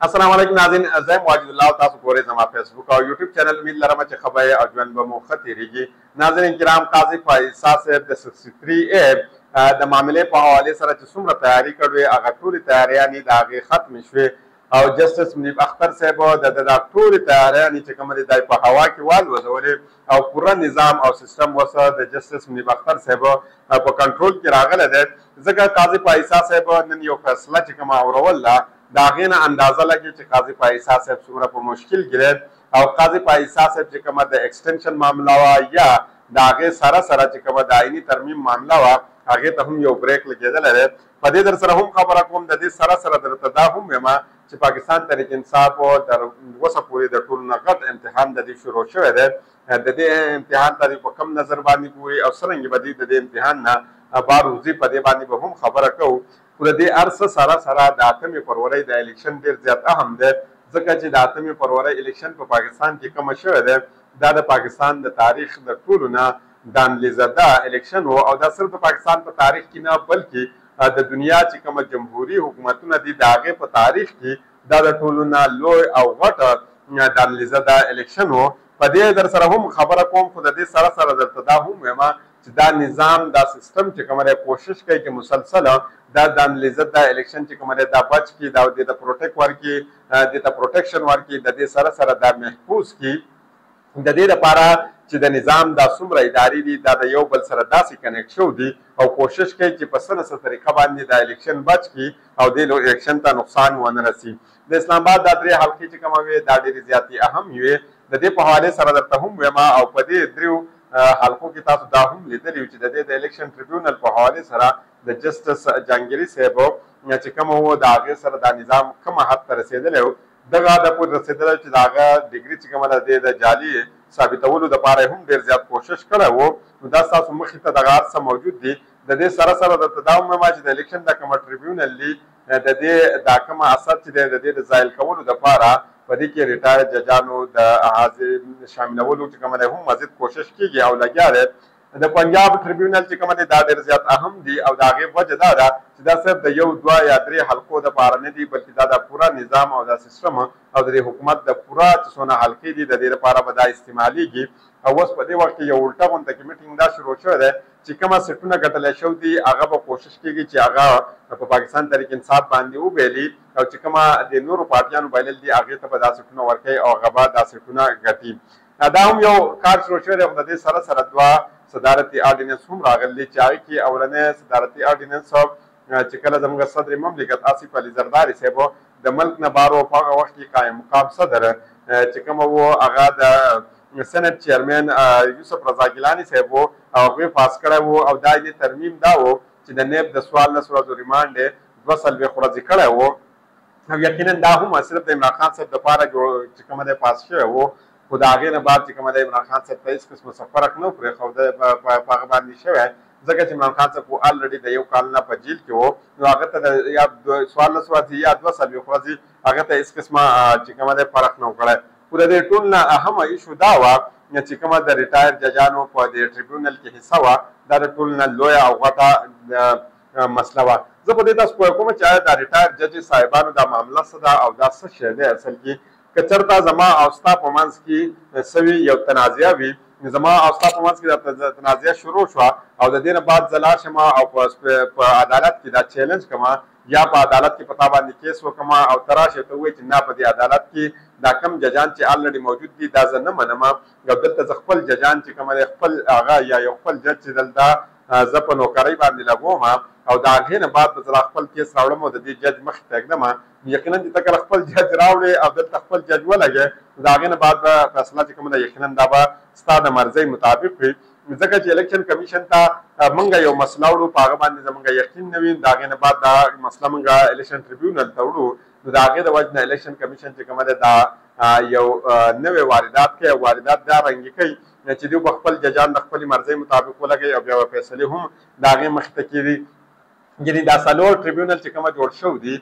السلام علیکم ناظرین زه یم واجد الله او تاسو ګورئ زما فیسبوک او یوټیوب چینل امید لرم چې ښه به یې او ژوند به مو ښه تېرېږي ناظرین کرام قاضي فایز شاه صاحب د سکسټي تھري ایپ د معاملې په حوالې سره چې څومره تیاري کړې هغه ټولې تیاریانې د هغې ختمې شوې او جسټس منیب اختر صاحب د د دا ټولې تیاریانې چې کومه دې په هوا کې والوځولې او پوره نظام او سیستم وسه د جسټس منیب اختر صاحب په کنټرول کې راغلی دی ځکه قاضي فایز شاه صاحب نن یو فیصله چې کومه اورول ده د هغې نه اندازه لګې چې قاضي پايسا صاحب څومره په مشکل ګريد او قاضي پايسا صاحب چې کومه د ايکسټنشن معامله وه يا د هغې سره سره چې کومه د آييني ترميم معامله وه هغې ته هم يو بريک لګيدلی دی په دې درسره هم خبره کوم د دې سره سره درته دا هم ويم چې پاکستان تحريک انصاف تر اوسه پورې د ټولو نه غټ امتحان د دې شروع شوی دی د دې امتحان ته په کم نظر باندې ګوري او څرنګه به دې د دې امتحان نه بار وځي په دې باندې به هم خبره کوو خو د دې هر څه سره سره د اتمې فرورۍ دا الېکشن ډېر زیات اهم دی، ځکه چې د اتمې فرورۍ الېکشن په پاکستان کې کومه شوی دی، دا د پاکستان د تاریخ د ټولو نه داندلېزده الېکشن و او دا صرف د پاکستان په تاریخ کې نه، بلکې د دنیا چې کومه جمهوري حکومتونه دي، د هغې په تاریخ کې دا د ټولو نه لوی او غټ داندلېزده الېکشن و. په دې درسره هم خبره کوم، خو د دې سره سره درته دا هم وایم چې دا نظام دا سیستم چې کوم دی کوشش کوي چې مسلسل دا ځان لذت دا الیکشن چې کوم دی دا بچ کړي دا دې ته پروټیک ورکړي دې ته پروټیکشن ورکړي د دې سره سره دا محفوظ کړي د دې لپاره چې د نظام دا څومره ادارې دي دا د یو بل سره داسې کنیکټ شو دي او کوشش کوي چې په څه نه څه طریقه باندې دا الیکشن بچ کړي او دې الیکشن ته نقصان ونه رسي د اسلام اباد دا درې حلقې چې کومه وې دا ډېرې زیاتې اهم یوې د دې په حوالې سره درته هم ویم او په دې دریو حلقو کې تاسو دا هم لیدلی وي چې د دې د الیکشن ټریبیونل په حوالې سره د جسټس جانګیري صاحب چې کوم وو د هغې سره دا نظام کوم حد ته رسېدلی و دغه حد پورې رسېدلی چې د هغه ډیګري چې کومه ده د جعلي ثابتولو دپاره هم ډېر زیات کوشش کړی و نو دا ستاسو مخې ته دغه هر څه موجود دي د دې سره سره درته دا هم وایم چې د الیکشن دا کومه ټریبیونل دي نو د دې دا کوم اثر چې دی د دې د زایل کولو د پاره په دې کې ریټایر ججانو د هازې شاملولو چې کوم دی هم مزید کوشش کیږي او لګیا دی د پنجاب ټریبیونل چې کوم دی دا ډیر زیات اهم دی او د هغې وجه دا ده چې دا صرف د یو دوه یا درې حلقو د پاره نه دی بلکې دا د پوره نظام او دا سیستم او د حکومت د پوره چې څونه حلقې دي د دې لپاره به دا استعمالیږي او اوس په دې وخت کې یو الټه غونډه کې میټینګ دا شروع شوی دی چی کومه سیټونه ګټلی شو دی هغه به کوشش کیږی چی هغه په پاکستان تحریک انصاف باندی وبایلی او چی کومه دی نورو پارټیانو بایلل دی هغی ته به دا سیټونه ورکړی او هغه به دا سیټونه ګټی دا هم یو کار شروع شوی دی خو ددی سره سره دوه صدارتی ارډیننس هم راغلی دی چی هغی کی اولنی صدارتی ارډیننس چې کله زموږ صدر مملکت آصف علي زرداري صاحب د ملک نه بهر و په هغه وخت کې قایم مقام صدر چې کومه وو هغه د سنټ چیرمن یوسف رضا ګیلانی صاحب وو او هغوی پاس کړی وو او دا یې ترمیم دا وو چې د نیب د څوارلس ورځو ریمانډ یې دوه څلوېښت ورځې کړی وو او یقینا دا هم صرف د عمران خان صاحب دپاره چې کومه دی پاس شوی وو خو د هغې نه بعد چې کومه دی عمران خان صاحب ته هېڅ قسمه څه فرق نه و پرېښوده په هغه باندې شوی ځکه چې عمران خان صاحب خو الرډي د یو کال نه په جیل کې وو نو هغه ته د یا څوارلس ورځې یا دوه څلوېښت ورځې هغه ته هیڅ قسمه چې کومه ده فرق نه و کړی خو د دې ټول نه اهمه ایشو دا وه چې کومه د ریټایر ججانو په دې ټریبیونل کې حصه وه دا د ټول نه لویه او غټه مسله وه زه خو دې تاسو پوه کوم چې آیا دا ریټایر جج صاحبانو دا معامله څه ده او دا څه شی دی اصل کې که چرته زما او ستا په منځ کي څه وي يو تنازعه وي زما او ستا په منځ کي دا تنازعه شروع شوه او د دې نه بعد زه لاړ شم او په عدالت کي دا چيلنج کوم يا په عدالت کي په تا باندي کيس وکړم او ته راشې او ته ووايې چي نه په دې عدالت کي دا کوم ججان چي الرډي موجود دي دا زه نه منم او دلته زه خپل ججان چي کوم دی خپل هغه يا يو خپل جج چي دلته زه په نوکرۍ باندي لګوم او د هغې نه بعد به زه دا خپل کيس راوړم او د دې جج مخي پرېږدم یقینا چې ته کله خپل جج راوړې او دلته خپل جج ولګې نو د هغې نه بعد به فیصله چې کومه ده یقینا دا به ستا د مرضۍ مطابق وي ځکه چې الیکشن کمیشن ته موږ یو مسله وړو په هغه باندې زموږ یقین نه وي د هغې نه بعد دا مسله موږ الیکشن ټریبیونل ته وړو نو د هغې د وجې نه الیکشن کمیشن چې کومه ده دا یو نوې واردات کوي او واردات دا رنګې کوي چې دوی به خپل ججان د خپلې مرضۍ مطابق ولګوي او بیا به فیصلې هم د هغې مخې ته کېږي ګني دا څلور ټریبیونل چې کومه جوړ شو دي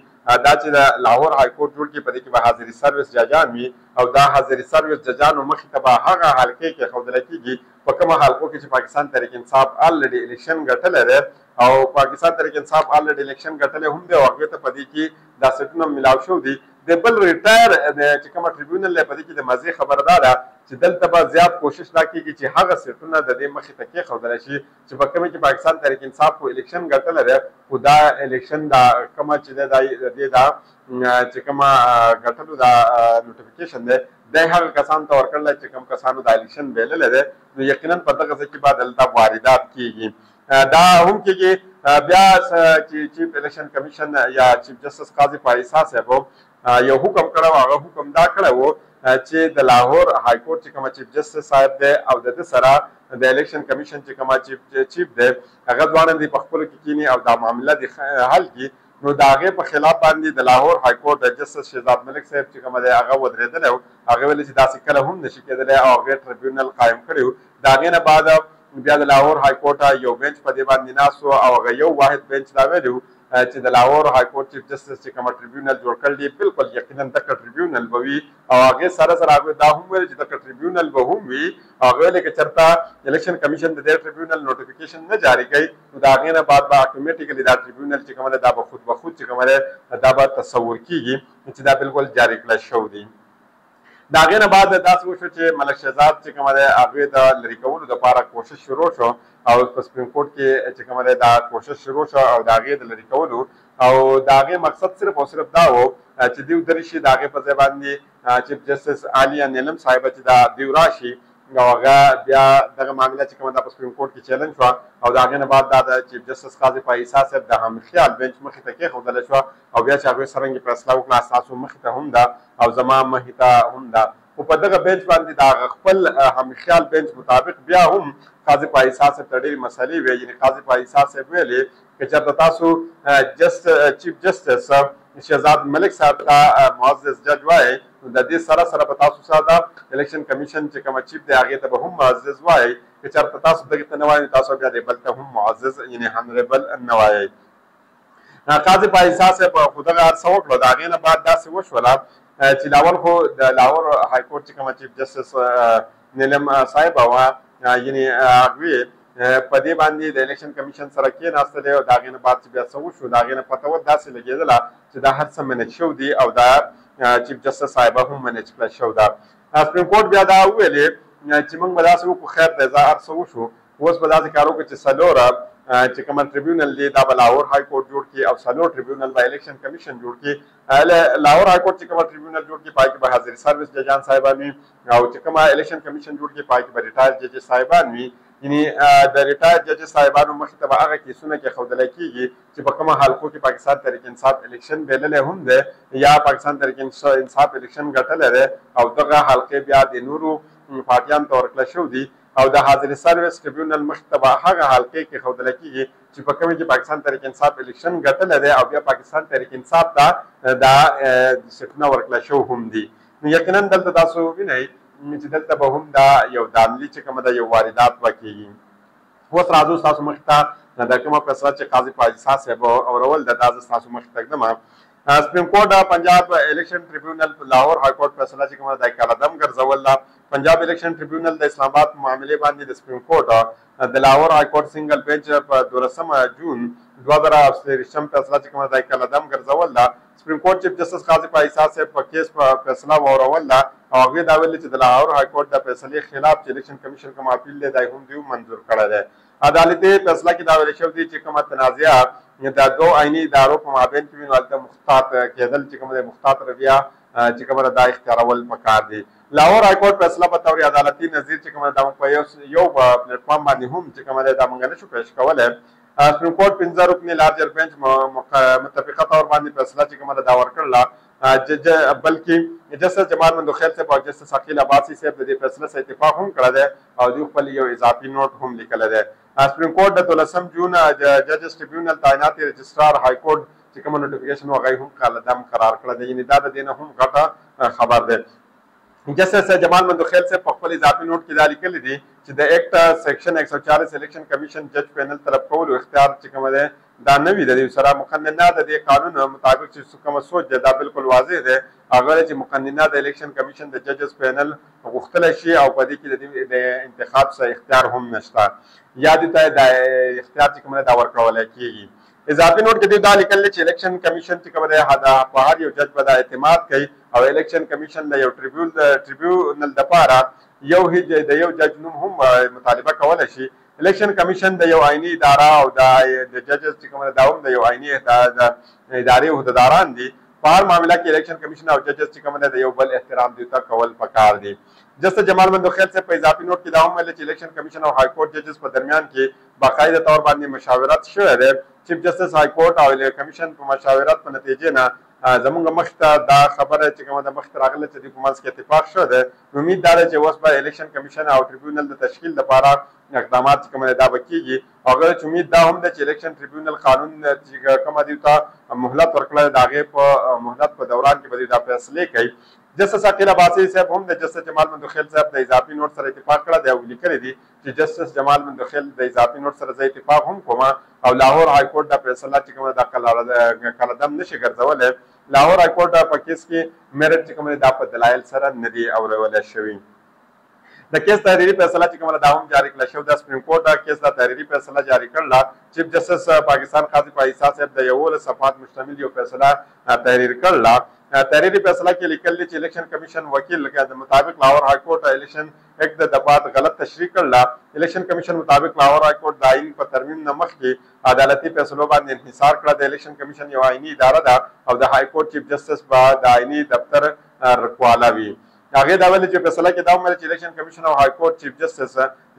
دا چې د لاهور های کورټ جوړ کی په دې کې به حاضری سرویس ججان وي او دا حاضری سرویس ججانو مخې ته به هغه حلقې کېښودل کیږي په کومه حلقو کې چې پاکستان تحریک انصاف الرډي الیکشن ګټلی دی او پاکستان تحریک انصاف الرډي الیکشن ګټلی هم دی او هغه ته په دې کې دا سټونه هم ملاو شو دي د بل ریټایر چې کومه ټریبیونل دی په دې کې د مزه خبره دا ده چې دلته به زیات کوشش دا کیږي چې هغه سټونه د دې مخې ته کېښودل شي چې په کومه کې پاکستان تحریک انصاف خو الیکشن ګټلی دی خو دا الیکشن دا کومه چې دا دې دا چې کومه ګټلو دا نوټیفیکیشن دی دا هغه کسان ته ورکړل چې کوم کسانو دا الیکشن بیللی دی نو یقینا په دغه ځای کې به دلته واردات کیږي دا هم کیږي بیا چې چیف الیکشن کمیشن یا چیف جسټس قاضي فایسا صاحب یو حکم کړی وو هغه حکم دا کړی وو چی د لاهور های کورټ چی کومه چیف جسټس صاحب دی او د ده سره د الیکشن کمیشن چی کومه چیف چیف دی هغه دواړه دی په خپلو کی کینی او دا معامله دی حل کی نو د هغه په خلاف باندی د لاهور های کورټ د جسټس شهزاد ملک صاحب چی کومه دی هغه ودریدلی وو هغه ویلی چی داسی کله هم نشی کیدلی او هغه ټریبیونل قایم کړی وو د هغې نه بعد بیا د لاهور های کورټ یو بینچ په دې باندې ناست وو او هغه یو واحد بینچ دا ویلي وو چې د لاهور های کورټ چیف جسټس چې کومه ټریبیونل جوړ کړل دي بلکل یقینا دقه ټریبیونل به وي او هغې سره سره هغوی دا هم ویل چې دقه ټریبیونل به هم وي او هغه ویل که چرته الیکشن کمیشن د دې ټریبیونل نوټیفیکیشن نه جاري کوي نو د هغې نه بعد به اټومیټیکلی دا ټریبیونل چې کومه ده دا به خود به خود چې کومه ده دا به تصور کیږي چې دا بلکل جاري کړی شو دی د هغې نه بعد داسې وشو چې ملک شهزاد چې کومه دی هغوی د لري کولو دپاره کوشش شروع شو او په سپریم کورټ کې چې کومه دی دا کوشش شروع شو او د هغې د لري کولو او د هغې مقصد صرف او صرف دا وو چې دیو درشي د هغې په ځای باندې چیف جسټس عالیه نیلم صاحبه چې دا دیو راشي او هغه بیا دغه معامله چې کومه ده په سپریم کورټ کې چیلنج شوه او د هغې نه بعد دا د چیف جسټس قاضي فایسا صاحب د همخیال بینچ مخې ته کېښودله شوه او بیا چې هغوی څرنګه فیصله وکړه ستاسو مخې ته هم ده او زما مخې ته هم ده خو په دغه بینچ باندې د هغه خپل همخیال بینچ مطابق بیا هم قاضي پایسا صاحب ته ډېرې مسلې وې یعنې قاضي پایسا صاحب ویلې که چېرته تاسو جست چیف جسټس شهزاد ملک صاحب ته معزز جج وای نو د دې سره سره به تاسو سره د الیکشن کمیشن چې کومه چیف دی هغې ته به هم معزز وای که چېرته تاسو دغې ته نه وای نو تاسو بیا دې بل ته هم معزز یعنې هنریبل نه وای قاضي پایسا صاحب خو دغه هر څه وکړه، د هغې نه بعد داسې وشوله چې لاول خو د لاهور های کورټ چې کومه چیف جسټس نیلم صاحبه وه، یعنې هغوی په دې باندې د الیکشن کمیشن سره کېناستلې او د هغې نه بعد چې بیا څه وشو، د هغې نه پته وه داسې لګېدله چې دا هر څه منج شوي دي او دا چیف جسټس صاحبه هم منج کړل شوې ده. سپریم کورټ بیا دا وویلې چې موږ به داسې وکړو، خیر دی ځه هر څه وشو، اوس به داسې کار وکړو چې څلور چې کوم ټریبیونل دی دا به لاهور های کورټ جوړ کړي او څلور ټریبیونل به الیکشن کمیشن جوړ کړي لاهور های کورټ چې کوم ټریبیونل جوړ کړي پای کې به حاضر سرویس ججان صاحبان وي او چې کوم الیکشن کمیشن جوړ کړي پای کې به ریټایر جج صاحبان وي یعنی د ریټایر جج صاحبانو مخې ته به هغه کیسونه کې خودل کیږي چې په کومه حالکو کې پاکستان تحریک انصاف الیکشن بیللې هم ده یا پاکستان تحریک انصاف الیکشن ګټلې ده او دغه حلقې بیا د نورو پارټیان تور کړل شو دي او د حاضري سروس ټربیونل مخې ته به هغه حلقې کېښودل کېږي چې په کومې کې پاکستان تحریک انصاف الېکشن ګټلی دی او بیا پاکستان تحریک انصاف ته دا سیټونه ورکړل شوي هم دي. نو یقیناً دلته تاسو وینئ چې دلته به هم دا یو دانلي چې کومه ده یو واردات به کېږي. اوس راځو ستاسو مخې ته دا کومه فیصله چې قاضي پاجسا صاحب اورول ده دا زه ستاسو مخې ته ږدم. سپریم کورټ د پنجاب الیکشن ټریبیونل په لاهور های کورټ فیصله چې کومه د کالعدم ګرځول ده پنجاب الیکشن ټریبیونل د اسلام آباد په معاملې باندې د سپریم کورټ د لاهور های کورټ سنګل بینچ په دولسمه جون دوه زره او څلېرویشتم فیصله چې کومه د کالعدم ګرځول ده سپریم کورټ چیف جسټس قاضي فایسا صاحب په کیس په فیصله واورول ده او هغوی دا ویلي چې د لاهور های کورټ د فیصلې خلاف چې الیکشن کمیشن کوم اپیل دی دا یې هم دوی منظور کړی دی عدالتي فیصله کې دا ویل شوي دي چې کومه تنازعه د دوو آئیني ادارو په مابین کې وي نو هلته مختاط کیدل چې کومه ده مختاط رویه چې کومه ده دا اختیارول پکار دي. لاهور های کورټ فیصله په طور عدالتي نظیر چې کومه ده دا په یو پلیټ فارم باندې هم چې کومه ده دا موږ نشو پیش کولای. سپریم کورټ پنځه رکنې لارجر بینچ متفقه طور باندې فیصله چې کومه ده دا ورکړله بلکې جسټس جمال مندوخېل صاحب او جسټس عقیل عباسي صاحب د دې فیصله سره اتفاق هم کړی دی او دوی خپل یو اضافي نوټ هم لیکلی دی. سپریم کورټ د دولسم جون د ججز ټریبیونل تعیناتي رجسټرار های کورټ چې کومه نوټیفیکیشن وه هغه یې هم قلعدم قرار کړی دی یعنې دا د دې نه هم غټه خبر دی. جسټس جمال مندوخېل صاحب په خپل اضافي نوټ کې دا لیکلي دي چې د ایکټ سیکشن ایک سو چالیس الیکشن کمیشن جج پینل طلب کولو اختیار چې کومه دی دا نوی د دې سره مقننه د دې قانون مطابق چې کومه سوچ ده دا بالکل واضح دی هغه ده چې مقننه د الیکشن کمیشن د ججز پینل غوښتلی شي او په دې کې د دې د انتخاب څه اختیار هم نشته یا دې ته دا اختیار چې کوم ده دا ورکولای کیږي اضافي نوټ کې دوی دا لیکل چې الیکشن کمیشن چې کوم دی دا په هر یو جج به دا اعتماد کوي او الیکشن کمیشن د یو ټریبیونل ټریبیونل لپاره یو هیڅ د یو جج نوم هم مطالبه کولی شي الیکشن کمیشن د یو آئینی اداره او دا د ججز چې کوم دا هم د یو آئینی ادارې عہدیداران دي په هر معامله کې الیکشن کمیشن او ججز چې کوم د یو بل احترام دی ته کول پکار دي جسته جمال مندو خیل صاحب په اضافي نوټ کې دا هم ویل چې الیکشن کمیشن او های کورټ ججز په درمیان کې باقاعده تور باندې مشاورت شوی دی چیف جسټس های کورټ او الیکشن کمیشن په مشاورت په نتیجې نه زمونږ مخ ته دا خبره چې کومه د مخ ته راغله چې د کومانس کې اتفاق شو ده امید دا ده چې اوس به الیکشن کمیشن او ټریبیونل د تشکیل لپاره اقدامات چې کومه دی دا به کیږي او هغه ده چې امید دا هم ده چې الیکشن ټریبیونل قانون چې کومه دوی ته مهلت ورکړی د هغې په مهلت په دوران کې به دوی دا فیصلې کوي جسټس عقیل عباسي صاحب هم د جسټس جمال مندوخیل صاحب د اضافي نوټ سره اتفاق کړی دی او لیکلي دي چې جسټس جمال مندوخیل د اضافي نوټ سره زه اتفاق هم کوم او لاهور های کورټ دا فیصله چې کومه دا قلعه قلعه دم نشي ګرځولی لاهور های کورټ په کیس کې میرټ چې کوم دی دا په دلایل سره نه دی اورول شوی. د کیس تحریری فیصله چې کوم ده دا هم جاری کړل شوی ده. سپریم کورټ د کیس دا تحریری فیصله جاری کړله. چیف جسټس پاکستان قاضی په عیسی صاحب د یوولس صفحات مشتمل یو فیصله تحریر کړله. تحریری فیصله کې لیکل دي چې الیکشن کمیشن وکیل د مطابق لاهور های کورټ الیکشن ایکټ د دفعات غلط تشریح کړله. الیکشن کمیشن مطابق لاهور های کورټ د آئین په ترمیم نه مخکې عدالتي فیصلو باندې انحصار کړه، د الیکشن کمیشن یوه آئیني اداره ده او د های کورټ چیف جسټس به د آئیني دفتر رکواله وي. هغې دا ویلي چې فیصله کې دا ومنل چې الیکشن کمیشن او های کورټ چیف جسټس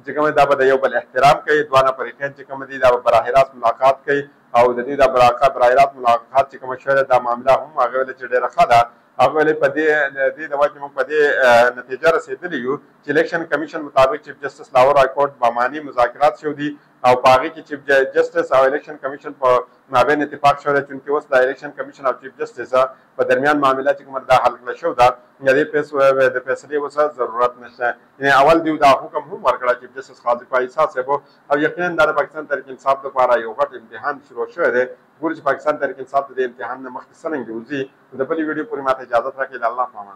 چې کوم دی دا به د یو بل احترام کوي، دواړه فریقین چې کوم دي دا به براه راست ملاقات کوي او د دوی دا براه راست ملاقات چې کومه شوې ده دا معامله هم هغې ویلې چې ډیره ښه ده. هغه ویلي په دې دې د وجې موږ په دې نتیجه رسیدلي یو چې الیکشن کمیشن مطابق چیف جسټس لاهور های کورټ بامعنی مذاکرات شو دي او په هغه کې چیف جسټس او الیکشن کمیشن په مابین اتفاق شوی ده چونکه اوس د الیکشن کمیشن او چیف جسټس په درمیان معامله چې کومه ده دا حل کړل شوی ده د دې پیس د فیصلې اوس ضرورت نشته یعنی اول دیو دا حکم هم ورکړه چیف جسټس قاضی فایسا صاحب او یقینا دا د پاکستان تحریک انصاف لپاره یو غټ امتحان شروع شوی دی ګورو چې پاکستان تحریک انصاف د دې امتحان نه مخکې څرنګه وځي د بلې ویډیو پورې ماته اجازه راکړئ د الله پامان